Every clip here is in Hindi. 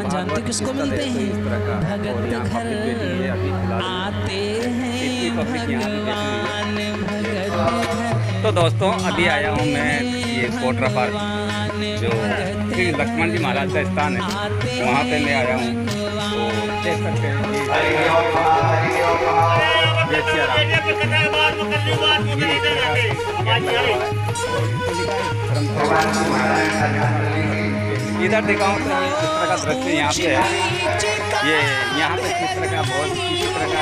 भगवान जानते किसको मिलते हैं? भगत घर आते हैं भगवान भगत घर तो दोस्तों अभी आया हूँ मैं ये कोटरा पार्क जो श्री लक्ष्मण जी महाराज का स्थान है। वहाँ पे मैं आया हूँ। तो देख सकते हैं ये- ये सियाराम। इधर दिखाऊँ तो इस तरह का दृश्य यहाँ पे है। ये यहाँ पे किस तरह का बहुत किसी तरह का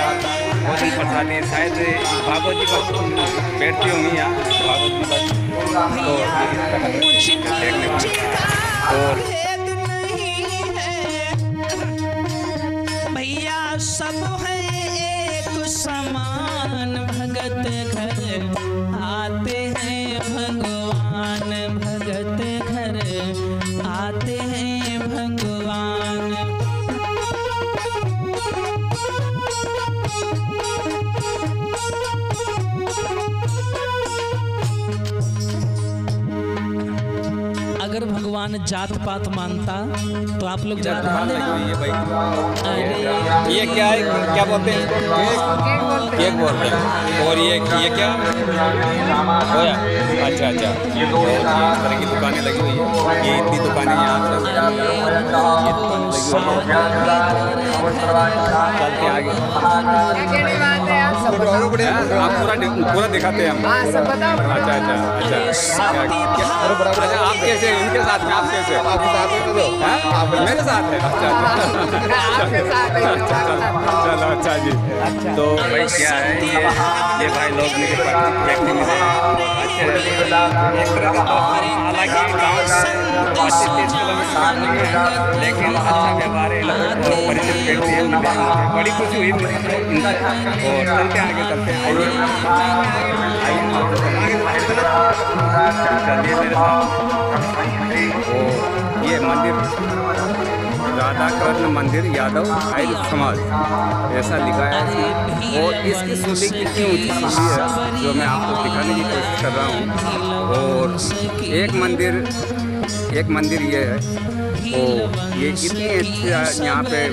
भोजन प्रसाद है। शायद भागवत जी का बैठती होंगी यहाँ भागवत जी का तो इस तरह का देखने को और नहीं है भैया सब है एक समान भगत घर आते भगवान जात पात मानता तो आप लोग जात मान देना। है भाई? अरे। ये क्या है? क्या बोलते हैं केक बोलते हैं। और ये ये क्या? होया अच्छा अच्छा। ये इस तरह की दुकानें लगी हुई है। ये इतनी दुकानें यहाँ पे। ये दुकानें लगी हुई है। चलते आगे। आप पूरा पूरा दिखाते हैं हम अच्छा अच्छा अच्छा। अच्छा आप कैसे हैं? इनके साथ में आप कैसे हैं? हैं? मेरे साथ है? अच्छा अच्छा। अच्छा चलो चलो अच्छा जी। तो भाई क्या है ये? ये भाई लोग मेरे लेकिन अच्छा व्यवहार है परिचित बड़ी खुशी हुई और चलते आगे चलते हैं ये मंदिर राधा कृष्ण मंदिर यादव आयल समाज ऐसा लिखा है इसमें और इसकी सूची कितनी ऊँची सूची है जो मैं आपको दिखाने की कोशिश कर रहा हूँ। और एक मंदिर एक मंदिर ये है ये इतनी अच्छी यहाँ पे।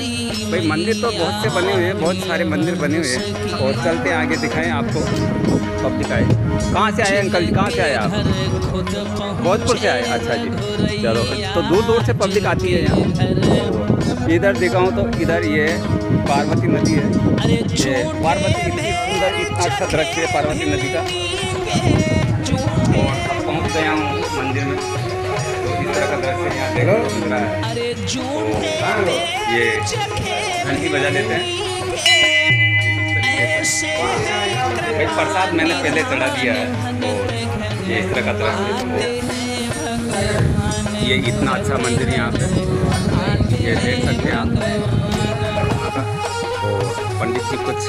भाई मंदिर तो बहुत से बने हुए हैं, बहुत सारे मंदिर बने हुए हैं। और चलते आगे, दिखाएँ आपको। कब दिखाएँ। कहाँ से आए अंकल जी? कहाँ से आए आप? भोजपुर से आए? अच्छा जी। चलो तो दूर दूर से पब्लिक आती है यहाँ। इधर दिखाऊँ तो इधर ये पार्वती नदी है। ये पार्वती इतनी अच्छा दृश्य है पार्वती नदी का। और पहुँच गया हूँ मंदिर में। यहाँ है तो ये घंटी बजा लेते हैं। प्रसाद मैंने पहले चढ़ा दिया है। ये इस तरह का तरह ये इतना अच्छा मंदिर यहाँ पे। ये देख सकते हैं आप। पंडित जी कुछ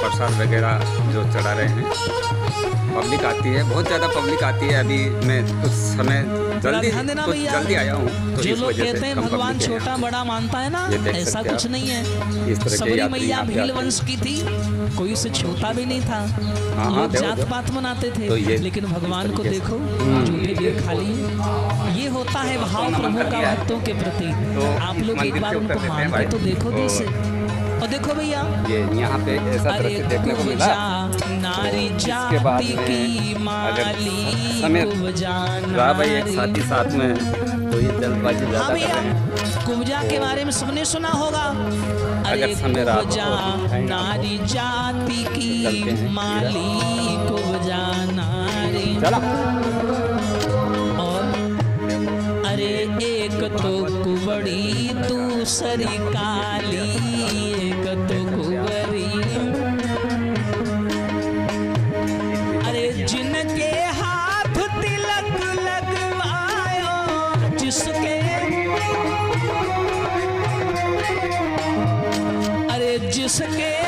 प्रसाद वगैरह जो चढ़ा रहे हैं। पब्लिक आती है बहुत ज़्यादा पब्लिक आती है अभी मैं कुछ समय जल्दी कुछ जल्दी आया हूँ तो जो लोग कहते हैं भगवान छोटा बड़ा मानता है ना ऐसा कुछ नहीं है। इस तरह सबरी मैया भील वंश की थी कोई उसे छोटा भी नहीं था। हाँ, लोग जात पात मनाते थे तो लेकिन भगवान को देखो हम्म। झूठे देर खाली ये होता है भाव प्रभु का भक्तों के प्रति। तो आप लोग एक बार उनको उतर लेते हैं मान भाई। के तो देखो दिल और- देखो भैया। ये यहाँ पे ऐसा दृश्य देखने को मिला। नारी इसके बाद में की अगर माली समय रहा भाई एक साथी साथ में तो ये जल्दबाजी हाँ ज़्यादा कर भैया रहे हैं कुब्जा के बारे में सबने सुना होगा। अरे अगर समय रहा तो नारी जाति की माली कुब्जा नारी चला। और अरे एक तो कुबड़ी दूसरी काली एक तो अरे जिनके हाथ तिलक लगवायो जिसके अरे जिसके